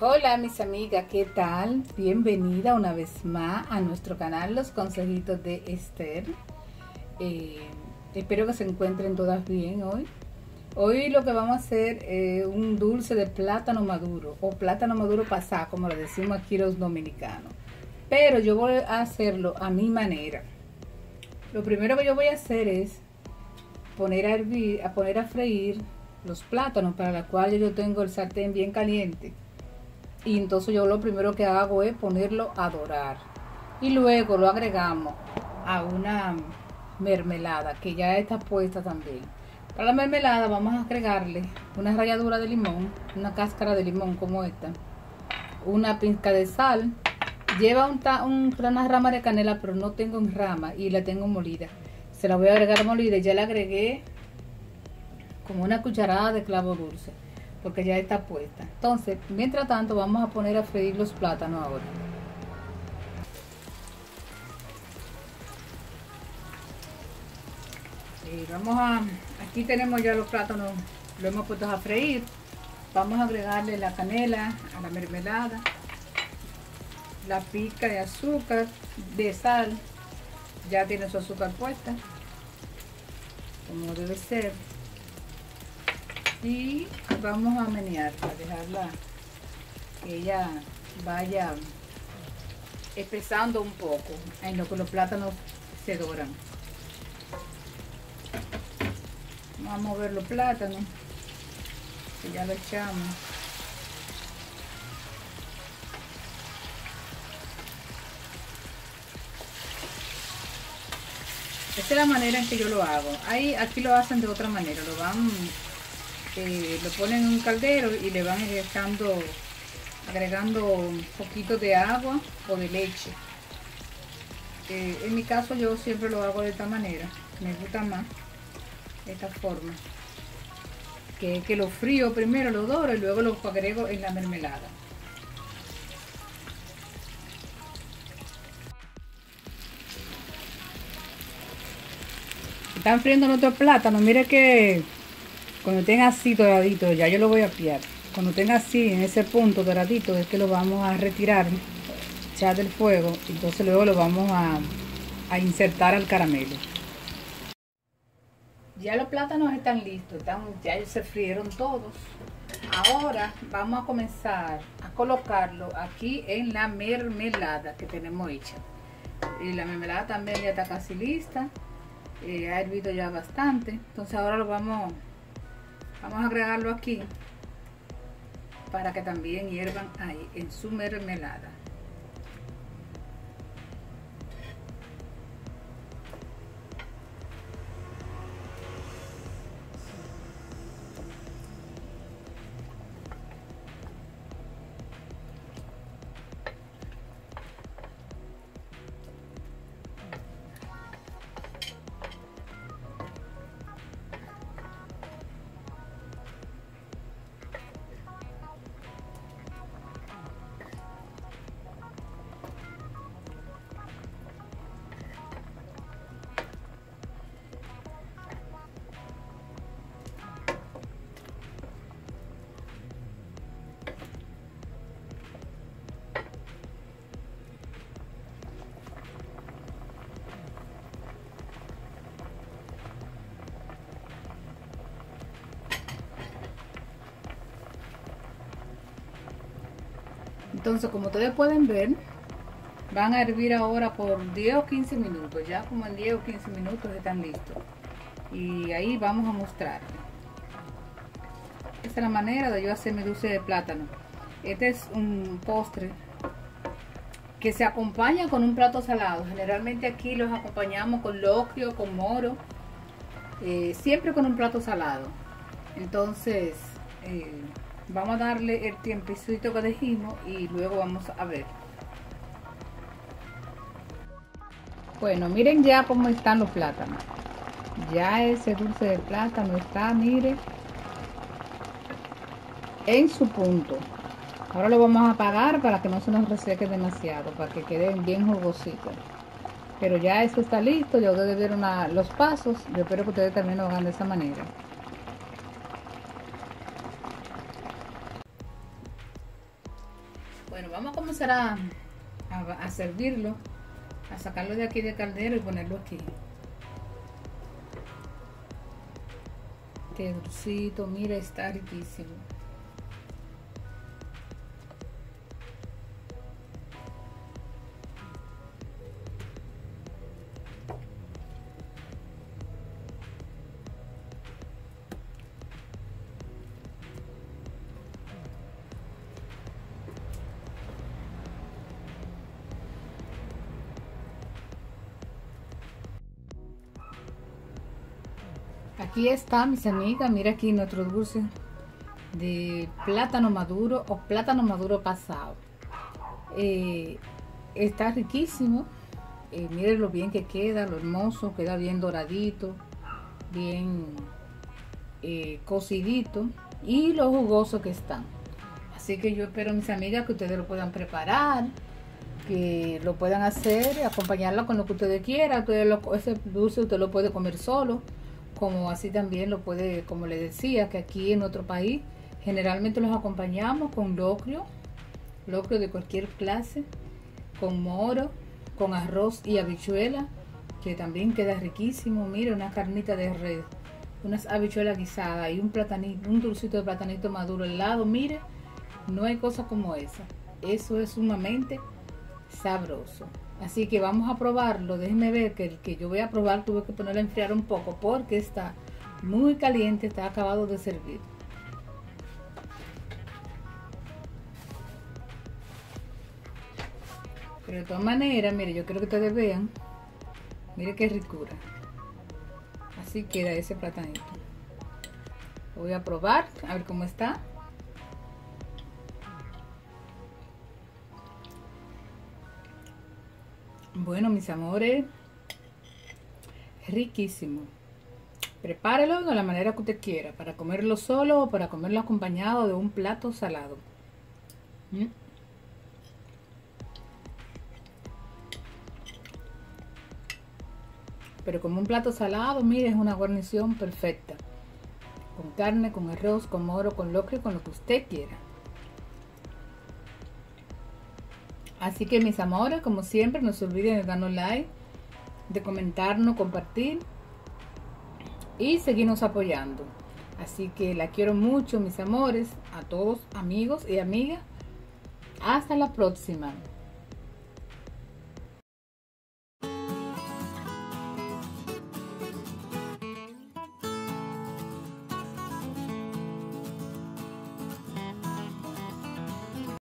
Hola mis amigas, ¿qué tal? Bienvenida una vez más a nuestro canal Los Consejitos de Esther. Eh, espero que se encuentren todas bien hoy. Hoy lo que vamos a hacer es un dulce de plátano maduro o plátano maduro pasado, como lo decimos aquí los dominicanos. Pero yo voy a hacerlo a mi manera. Lo primero que yo voy a hacer es poner a hervir, a poner a freír los plátanos para la cual yo tengo el sartén bien caliente y entonces yo lo primero que hago es ponerlo a dorar. Y luego lo agregamos a una mermelada que ya está puesta también. Para la mermelada vamos a agregarle una ralladura de limón una cáscara de limón como esta una pizca de sal. Lleva un, un, una rama de canela pero no tengo en rama y la tengo molida. Se la voy a agregar molida ya le agregué como una cucharada de clavo dulce porque ya está puesta. Entonces, mientras tanto, vamos a poner a freír los plátanos ahora. Vamos a, aquí tenemos ya los plátanos, lo hemos puesto a freír. Vamos a agregarle la canela a la mermelada, la pica de azúcar, de sal, ya tiene su azúcar puesta, como debe ser y vamos a menearla, dejarla que ella vaya espesando un poco en lo que los plátanos se doran. Vamos a mover los plátanos, que ya lo echamos. Esta es la manera en que yo lo hago. Ahí, aquí lo hacen de otra manera, lo van lo ponen en un caldero y le van echando, agregando un poquito de agua o de leche. Eh, en mi caso yo siempre lo hago de esta manera, me gusta más esta forma. Que, que lo frío primero, lo doro y luego lo agrego en la mermelada. Están friendo nuestro plátano, mire que cuando tenga así doradito, ya yo lo voy a piar. Cuando tenga así, en ese punto doradito, es que lo vamos a retirar ya del fuego. Entonces luego lo vamos a, insertar al caramelo. Ya los plátanos están listos, están, ya se frieron todos. Ahora vamos a comenzar a colocarlo aquí en la mermelada que tenemos hecha. Y la mermelada también ya está casi lista. Eh, ha hervido ya bastante. Entonces ahora lo vamos Vamos a agregarlo aquí para que también hiervan ahí en su mermelada. Entonces, como ustedes pueden ver, van a hervir ahora por 10 o 15 minutos. Ya como en 10 o 15 minutos están listos. Y ahí vamos a mostrar. Esta es la manera de yo hacer mi dulce de plátano. Este es un postre que se acompaña con un plato salado. Generalmente aquí los acompañamos con locrio, con moro. Eh, siempre con un plato salado. Entonces, eh, Vamos a darle el tiempecito que dijimos y luego vamos a ver. Bueno, miren ya cómo están los plátanos. Ya ese dulce de plátano está, mire, en su punto. Ahora lo vamos a apagar para que no se nos reseque demasiado, para que queden bien jugositos. Pero ya eso está listo, ya ustedes vieron los pasos. Yo espero que ustedes también lo hagan de esa manera. Comenzar a, a servirlo, a sacarlo de aquí de caldero y ponerlo aquí. Qué dulcito, mira, está riquísimo. Aquí está, mis amigas, mira aquí nuestro dulce de plátano maduro o plátano maduro pasado. Eh, está riquísimo. Eh, miren lo bien que queda, lo hermoso, queda bien doradito, bien eh, cocidito y lo jugoso que están. Así que yo espero, mis amigas, que ustedes lo puedan preparar, que lo puedan hacer, acompañarlo con lo que ustedes quieran. ese dulce usted lo puede comer solo como así también lo puede, como le decía, que aquí en otro país generalmente los acompañamos con locrio, locrio de cualquier clase, con moro, con arroz y habichuela, que también queda riquísimo. Mire, una carnita de red, unas habichuelas guisadas y un platanito, un dulcito de platanito maduro al lado. Mire, no hay cosa como esa. Eso es sumamente sabroso. Así que vamos a probarlo. Déjenme ver que el que yo voy a probar tuve que ponerlo a enfriar un poco porque está muy caliente, está acabado de servir. Pero de todas maneras, mire, yo quiero que ustedes vean. Mire qué ricura. Así queda ese platanito. voy a probar, a ver cómo está. Bueno, mis amores, riquísimo. Prepárelo de la manera que usted quiera, para comerlo solo o para comerlo acompañado de un plato salado. ¿Mm? Pero como un plato salado, mire, es una guarnición perfecta. Con carne, con arroz, con moro, con locro, con lo que usted quiera. Así que mis amores, como siempre, no se olviden de darnos like, de comentarnos, compartir y seguirnos apoyando. Así que la quiero mucho, mis amores, a todos amigos y amigas. Hasta la próxima.